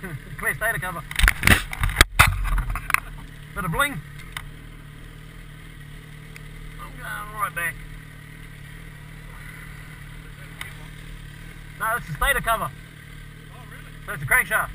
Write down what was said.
Clear state of cover. Bit of bling. I'm going right back. No, it's a stator cover. Oh, really? So it's a crankshaft.